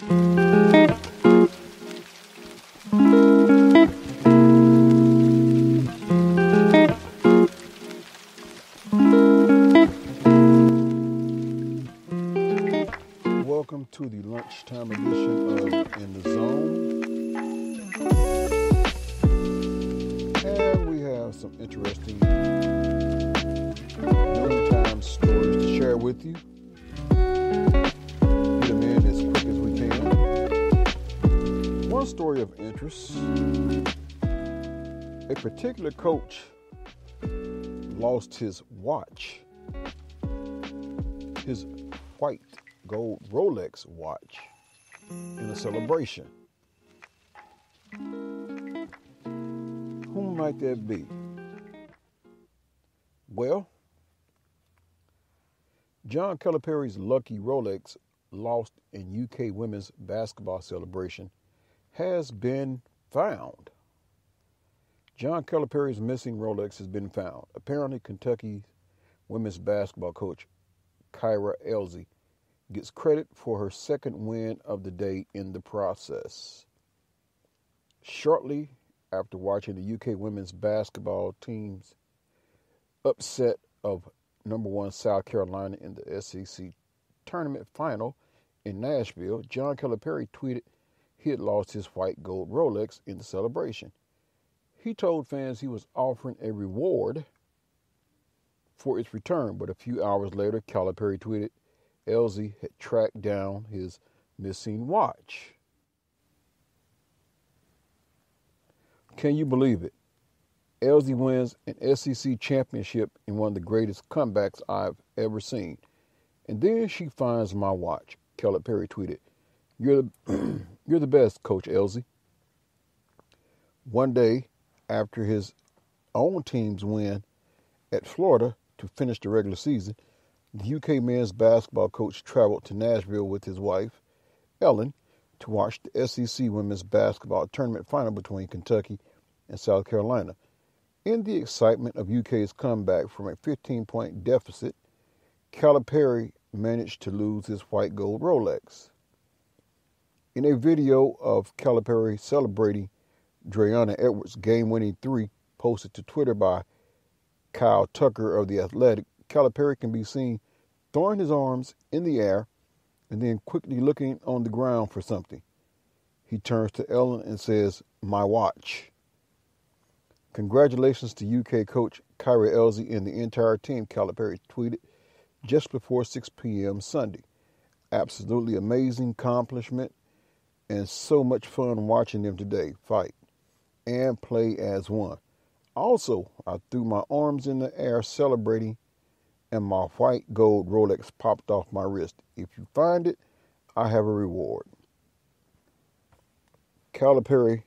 Welcome of interest a particular coach lost his watch, his white gold Rolex watch, in a celebration. Who might that be? Well, John Calipari's lucky Rolex lost in UK women's basketball celebration has been found. John Calipari's missing Rolex has been found. Apparently, Kentucky women's basketball coach Kyra Elzy gets credit for her second win of the day in the process. Shortly after watching the UK women's basketball team's upset of number one South Carolina in the SEC tournament final in Nashville, John Calipari tweeted he had lost his white gold Rolex in the celebration. He told fans he was offering a reward for its return, but a few hours later, Calipari tweeted Elzy had tracked down his missing watch. Can you believe it? Elzy wins an SEC championship in one of the greatest comebacks I've ever seen. And then she finds my watch. Calipari tweeted, You're the, you're the best, Coach Elzy. One day after his own team's win at Florida to finish the regular season, the UK men's basketball coach traveled to Nashville with his wife, Ellen, to watch the SEC women's basketball tournament final between Kentucky and South Carolina. In the excitement of UK's comeback from a 15 point deficit, Calipari managed to lose his white gold Rolex. In a video of Calipari celebrating Dre'Una Edwards' game winning three posted to Twitter by Kyle Tucker of The Athletic, Calipari can be seen throwing his arms in the air and then quickly looking on the ground for something. He turns to Ellen and says, My watch. Congratulations to UK coach Kyra Elzy and the entire team, Calipari tweeted just before 6 p.m. Sunday. Absolutely amazing accomplishment and so much fun watching them today fight and play as one. Also, I threw my arms in the air celebrating and my white gold Rolex popped off my wrist. If you find it, I have a reward. Calipari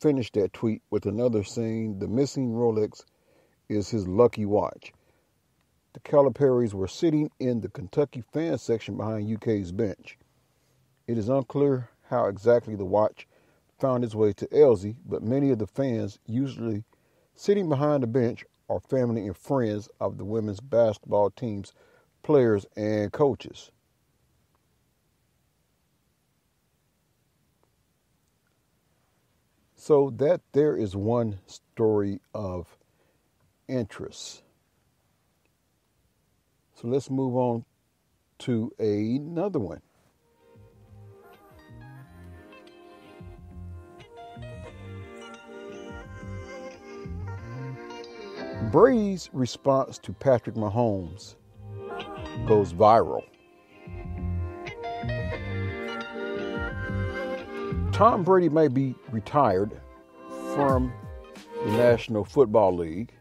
finished that tweet with another saying the missing Rolex is his lucky watch. The Caliparis were sitting in the Kentucky fan section behind UK's bench. It is unclear how exactly the watch found its way to Elzy, but many of the fans, usually sitting behind the bench, are family and friends of the women's basketball team's players and coaches. So that there is one story of interest. So let's move on to another one. Brady's response to Patrick Mahomes goes viral. Tom Brady may be retired from the National Football League,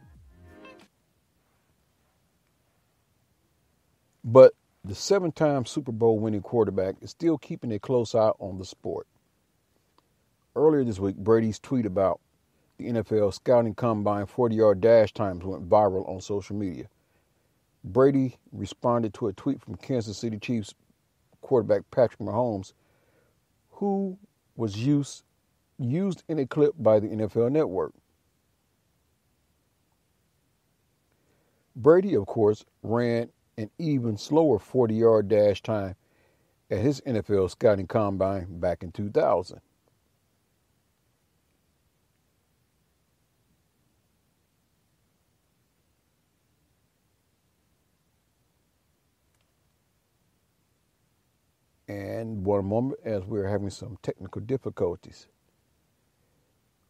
but the seven time Super Bowl winning quarterback is still keeping a close eye on the sport. Earlier this week, Brady's tweet about the NFL scouting combine 40 yard dash times went viral on social media. Brady responded to a tweet from Kansas City Chiefs quarterback Patrick Mahomes, who was used, used in a clip by the NFL network. Brady, of course, ran an even slower 40 yard dash time at his NFL scouting combine back in 2000. And one moment as we are having some technical difficulties.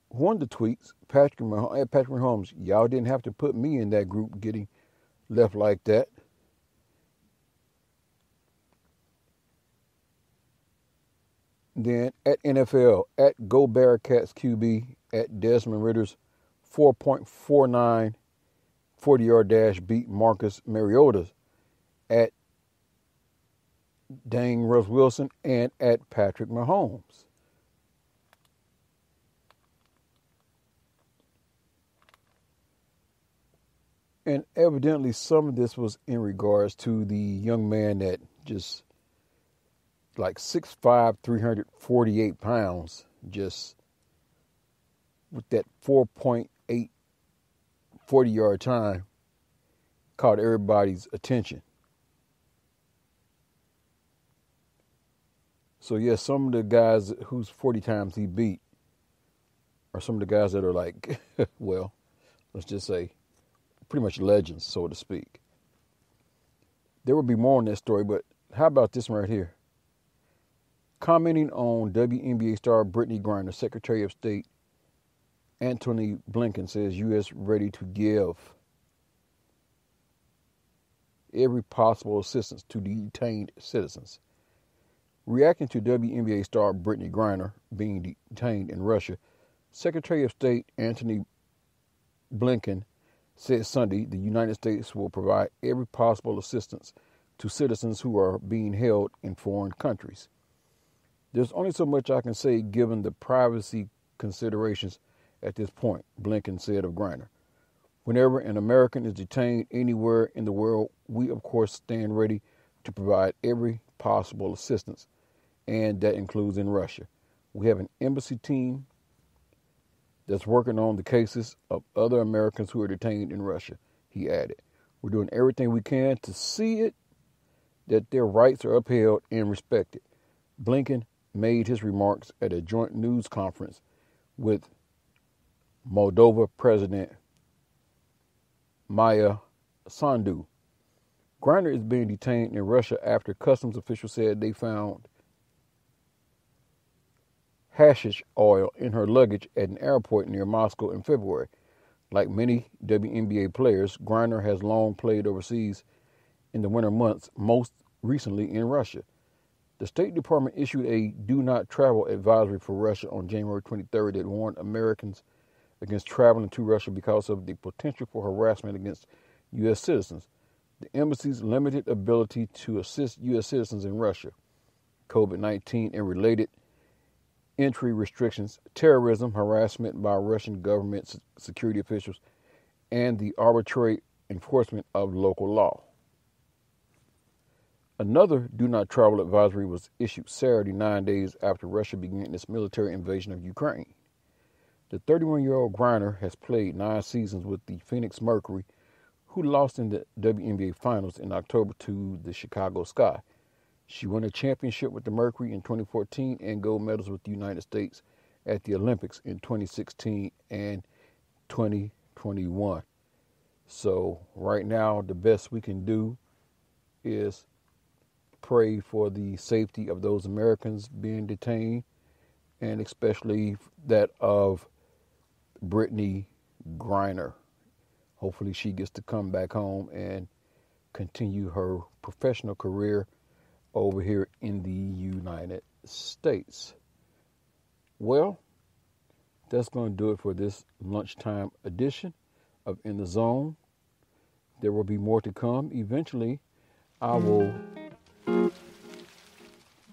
One of the tweets, Patrick Mahomes, eh, Patrick Mahomes, y'all didn't have to put me in that group getting left like that. Then at NFL, at Go Bearcats QB, at Desmond Ridder's 4.49 40 yard dash beat Marcus Mariota's at Dane Russ Wilson and at Patrick Mahomes. And evidently, some of this was in regards to the young man that just like 6'5, 348 pounds, just with that 4.8 40 yard time, caught everybody's attention. So, yes, yeah, some of the guys who's 40 times he beat are some of the guys that are like, well, let's just say, pretty much legends, so to speak. There will be more on that story, but how about this one right here? Commenting on WNBA star Brittney Griner, Secretary of State Antony Blinken says U.S. ready to give every possible assistance to detained citizens. Reacting to WNBA star Brittney Griner being detained in Russia, Secretary of State Antony Blinken said Sunday the United States will provide every possible assistance to citizens who are being held in foreign countries. There's only so much I can say given the privacy considerations at this point, Blinken said of Griner. Whenever an American is detained anywhere in the world, we of course stand ready to provide every possible assistance, and that includes in Russia. We have an embassy team that's working on the cases of other Americans who are detained in Russia, he added. We're doing everything we can to see it that their rights are upheld and respected. Blinken made his remarks at a joint news conference with Moldova President Maia Sandu. Griner is being detained in Russia after customs officials said they found hashish oil in her luggage at an airport near Moscow in February. Like many WNBA players, Griner has long played overseas in the winter months, most recently in Russia. The State Department issued a do not travel advisory for Russia on January 23rd that warned Americans against traveling to Russia because of the potential for harassment against U.S. citizens. The embassy's limited ability to assist U.S. citizens in Russia, COVID 19 and related entry restrictions, terrorism, harassment by Russian government security officials, and the arbitrary enforcement of local law. Another do not travel advisory was issued Saturday, nine days after Russia began its military invasion of Ukraine. The 31 year old Griner has played nine seasons with the Phoenix Mercury, who lost in the WNBA Finals in October to the Chicago Sky. She won a championship with the Mercury in 2014 and gold medals with the United States at the Olympics in 2016 and 2021. So, right now, the best we can do is pray for the safety of those Americans being detained, and especially that of Brittney Griner. Hopefully, she gets to come back home and continue her professional career over here in the United States. Well, that's going to do it for this lunchtime edition of In the Zone. There will be more to come. Eventually, I will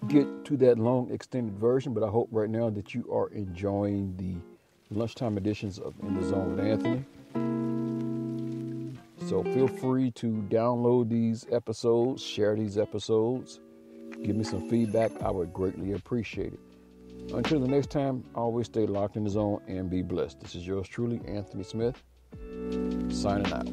get to that long extended version, but I hope right now that you are enjoying the lunchtime editions of In the Zone with Anthony. So feel free to download these episodes, share these episodes Give me some feedback. I would greatly appreciate it. Until the next time, always stay locked in the zone and be blessed. This is yours truly, Anthony Smith, signing out.